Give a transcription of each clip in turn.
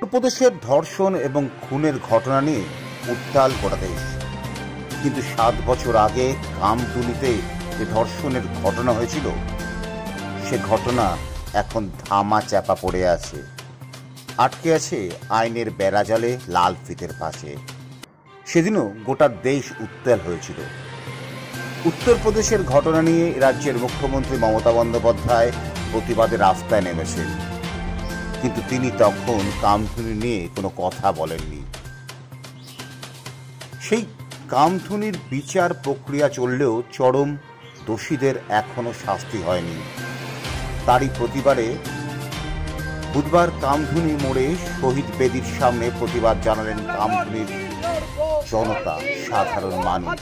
উত্তরপ্রদেশের ধর্ষণ এবং খুনের ঘটনা নিয়ে উত্তাল গোটা দেশ। কিন্তু সাত বছর আগে কামতুলিতে যে ধর্ষণের ঘটনা হয়েছিল, সে ঘটনা এখন ধামা চাপা পড়ে আছে। আটকে আছে আইনের বেড়াজালে লাল ফিতের পাশে। সেদিনও গোটা দেশ উত্তাল হয়েছিল। উত্তরপ্রদেশের ঘটনা নিয়ে রাজ্যের মুখ্যমন্ত্রী মমতা বন্দ্যোপাধ্যায় প্রতিবাদে রাস্তায় নেমেছেন। কিন্তু তিনি তখন কামধুনি নিয়ে কোনো কথা বলেননি। সেই কামধুনির বিচার প্রক্রিয়া চললেও চরম দোষীদের এখনও শাস্তি হয়নি। তারই প্রতিবারে বুধবার কামধুনি মোড়ে শহীদ বেদির সামনে প্রতিবাদ জানালেন কামধুনির জনতা, সাধারণ মানুষ।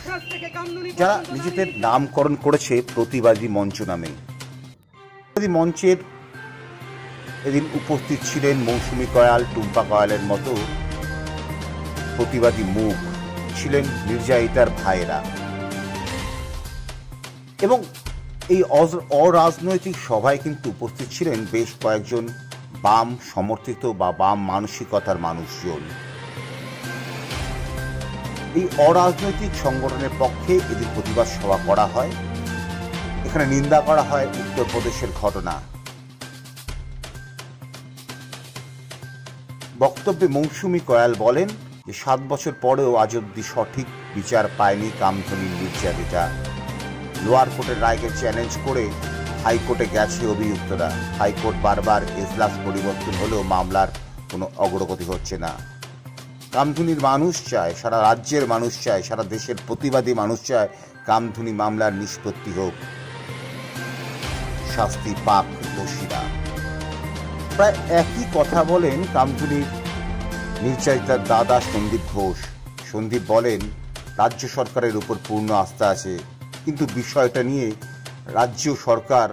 যারা নিজেদের নামকরণ করেছে প্রতিবাদী মঞ্চ নামে। প্রতিবাদী মঞ্চের এদিন উপস্থিত ছিলেন মৌসুমী কয়াল, টুম্পা কয়ালের মতো প্রতিবাদী মুখ ছিলেন নির্যাতিতার ভাইয়েরা। এবং এই অরাজনৈতিক সভায় কিন্তু উপস্থিত ছিলেন বেশ কয়েকজন বাম সমর্থিত বা বাম মানসিকতার মানুষজন। এই অরাজনৈতিক সংগঠনের পক্ষে এদের প্রতিবাদ সভা করা হয়। এখানে নিন্দা করা হয় উত্তরপ্রদেশের ঘটনা। বক্তব্যে মৌসুমী কয়াল বলেন যে সাত বছর পরেও আজ অব্দি সঠিক বিচার পায়নি কামধনির নির্যাতিতা লোয়ার কোর্টের রায়কে চ্যালেঞ্জ করে হাইকোর্টে গেছে অভিযুক্তরা। হাইকোর্ট বারবার এজলাস পরিবর্তন হলেও মামলার কোনো অগ্রগতি হচ্ছে না। কামধুনির মানুষ চায়, সারা রাজ্যের মানুষ চায়, সারা দেশের প্রতিবাদী মানুষ চায় কামধুনি মামলার নিষ্পত্তি হোক। শাস্তি পাক দোষীরা। প্রায় একই কথা বলেন কামধুনির নির্যাতিতার দাদা সন্দীপ ঘোষ। সন্দীপ বলেন, রাজ্য সরকারের উপর পূর্ণ আস্থা আছে, কিন্তু বিষয়টা নিয়ে রাজ্য সরকার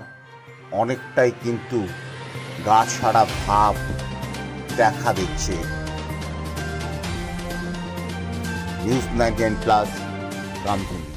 অনেকটাই কিন্তু গা ছাড়া ভাব দেখা দিচ্ছে। News nineteen plus কামধুনি